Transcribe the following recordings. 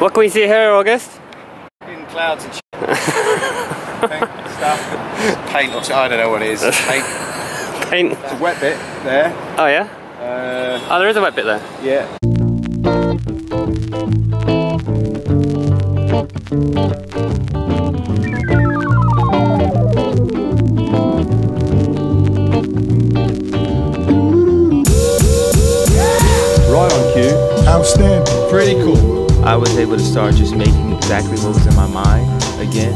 What can we see here, August? In clouds and shit. Paint stuff. Paint or. I don't know what it is. Paint. Paint. It's a wet bit there. Oh yeah? Uh, Oh, there is a wet bit there. yeah. Right start just making exactly what was in my mind again.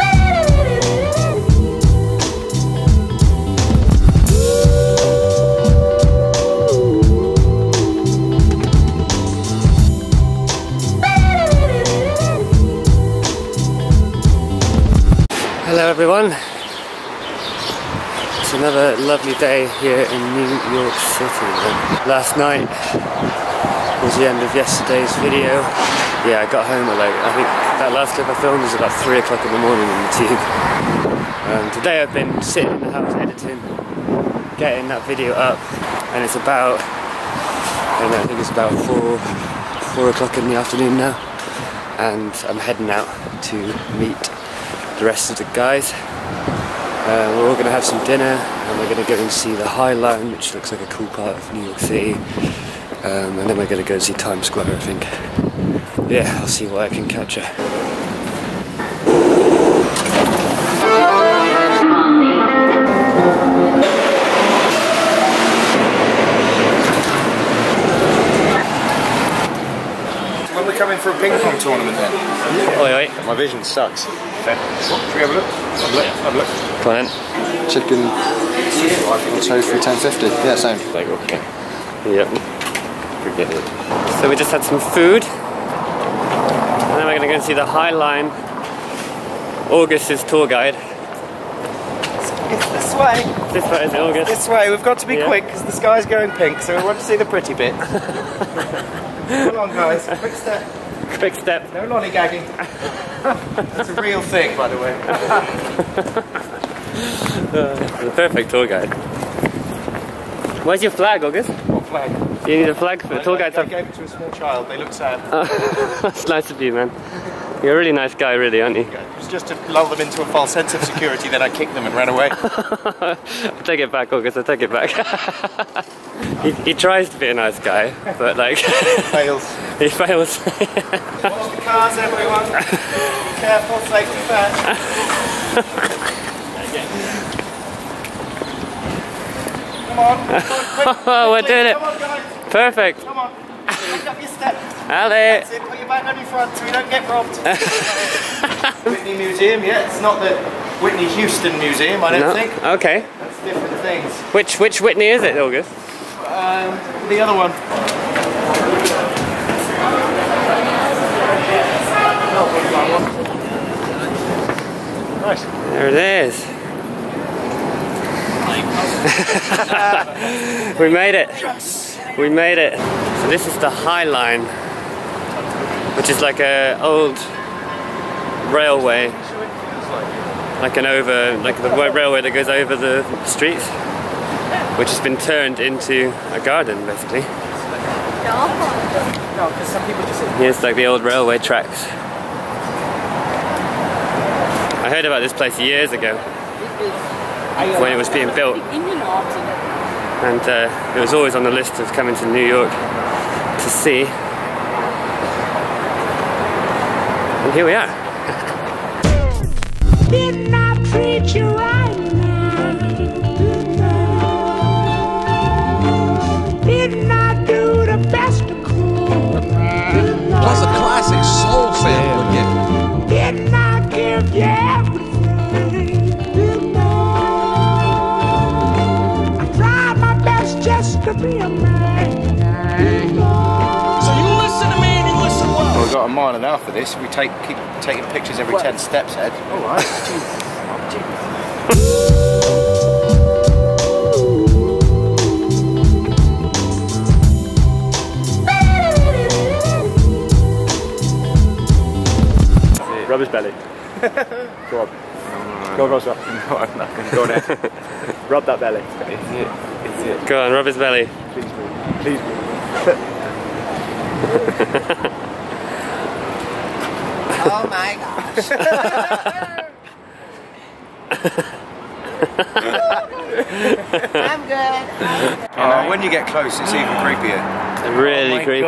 Hello everyone. It's another lovely day here in New York City. Last night was the end of yesterday's video. Yeah, I got home at like, I think that last clip I filmed was about 3 o'clock in the morning in the tube. Um, today I've been sitting in the house editing, getting that video up, and it's about, I know, I think it's about 4, 4 o'clock in the afternoon now. And I'm heading out to meet the rest of the guys. Uh, we're all going to have some dinner and we're going to go and see the High Line, which looks like a cool part of New York City. Um, and then we're going to go see Times Square, I think. Yeah, I'll see what I can capture. When we're coming for a ping pong tournament then? Oi, oi. My vision sucks. Okay. Should we have a look? Have a look. Have a look. Come on in. Chicken tofu 1050. Yeah, same. Like, okay. Yep. Forget it. So we just had some food. We're to go and see the High Line. August's tour guide. It's this way. This way, is August? This way. We've got to be Yeah. quick because the sky's going pink, so we want to see the pretty bit. Come on, guys. Quick step. Quick step. No lollygagging. it's a real thing, by the way. The perfect tour guide. Where's your flag, August? What flag? You need a flag for the tour guides. I Have... gave it to a small child. They look sad. That's nice of you, man. You're a really nice guy, really, aren't you? It was just to lull them into a false sense of security. then I kicked them and ran away. I take it back, August. I take it back. he, he tries to be a nice guy, but like Fails. he fails. Watch the cars, everyone. Be careful, safety first. Come on, come on, quick, Oh, we're doing it. Come on, guys. Perfect. Come on. Pick up your step. That's it. Put your back on your front so we don't get robbed. Whitney Museum, yeah. It's not the Whitney Houston Museum, I don't No. think. Okay. That's different things. Which which Whitney is it, August? Um, the other one. Nice. There it is. we made it. We made it. So this is the High Line, which is like a old railway, like an over, like the railway that goes over the streets, which has been turned into a garden, basically. Here's like the old railway tracks. I heard about this place years ago when it was being built, and uh, it was always on the list of coming to New York to see. And here we are. To be a man. So you listen to me and you listen well. We've got a mile and a half of this. We take keep taking pictures every ten steps, Ed. All right. Rub his belly. Go on. Go on, Rosa. No, I'm not going to go there. Rub that belly. Is it? Go on, rub his belly. Please move. Please move. Oh my gosh. I'm good. Oh, when you get close, it's even creepier. Really oh creepy.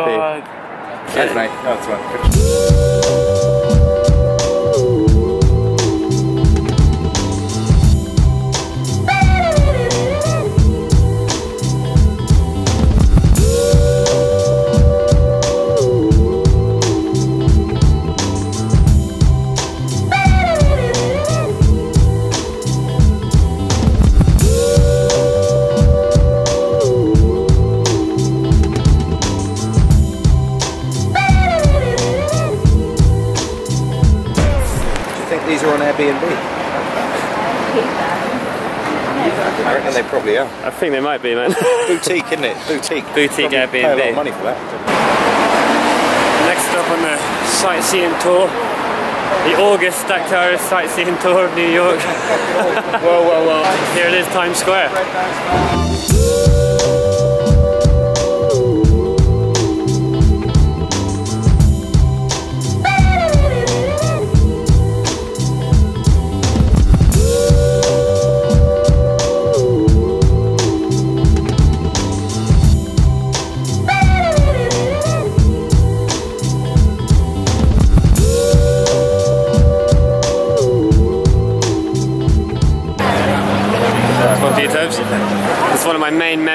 Yes, mate. That's one. Airbnb? I reckon they probably are. I think they might be, man. Boutique, isn't it? Boutique. Boutique Probably Pay a lot Airbnb. of money for that. Next up on the sightseeing tour, the August Stack Dakteris sightseeing tour of New York. Whoa, whoa, whoa. Here it is, Times Square.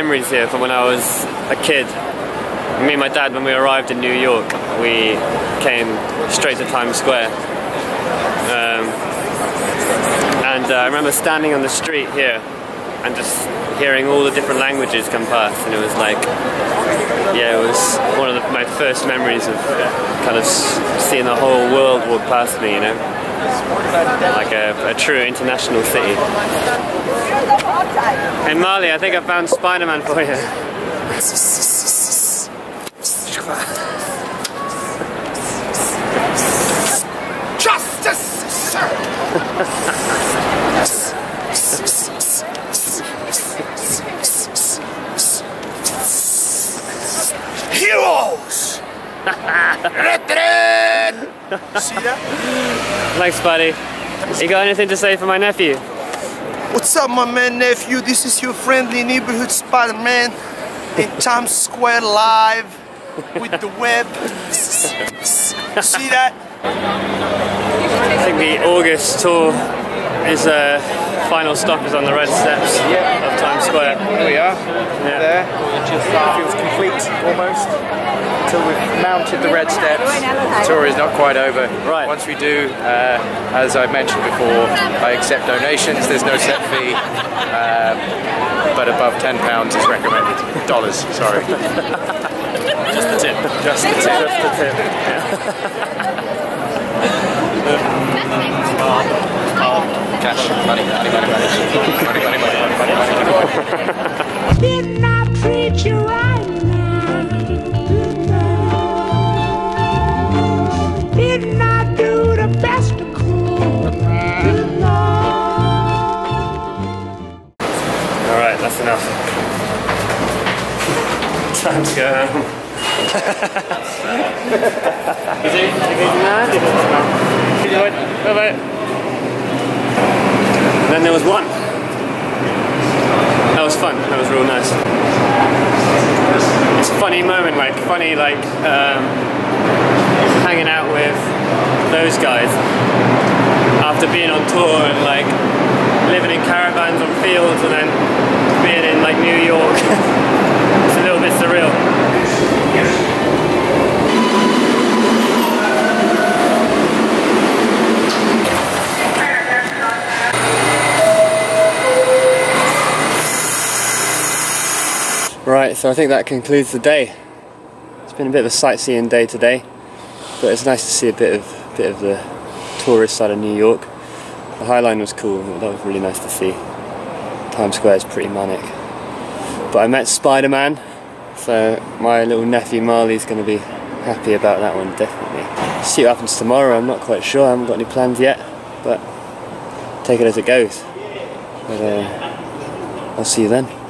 Memories here from when I was a kid. Me and my dad, when we arrived in New York, we came straight to Times Square. Um, and uh, I remember standing on the street here and just hearing all the different languages come past, and it was like, yeah, it was one of the, my first memories of kind of seeing the whole world walk past me, you know, like a, a true international city. Hey Marley, I think I found Spider-Man for you. Justice, sir. Heroes. See that? Thanks, buddy. You got anything to say for my nephew? What's up, my man, nephew? This is your friendly neighborhood Spider-Man in Times Square live with the web. See that? I think the August tour is uh, final stop is on the red steps of Times Square. Here we are. Yeah. There. It just feels complete almost. Until we've mounted the red steps. The tour is not quite over. Right. Once we do, uh, as I mentioned before, I accept donations. There's no set fee. Um, but above £10 is recommended. Dollars, sorry. Just the tip. Just the tip. Just the tip. Yeah. Cash. Money, money, money, money. Money, money, money, money, money, money, Is it? Then there was one. That was fun. That was real nice. It's a funny moment, like funny, like um, hanging out with those guys after being on tour and like living in caravans on fields and then being in like New York. it's a little bit surreal. Right, so I think that concludes the day. It's been a bit of a sightseeing day today, but it's nice to see a bit of bit of the tourist side of New York. The High Line was cool. That was really nice to see. Times Square is pretty manic. But I met Spider-Man, so my little nephew Marley's going to be happy about that one, definitely. See what happens tomorrow. I'm not quite sure. I haven't got any plans yet, but take it as it goes. But uh, I'll see you then.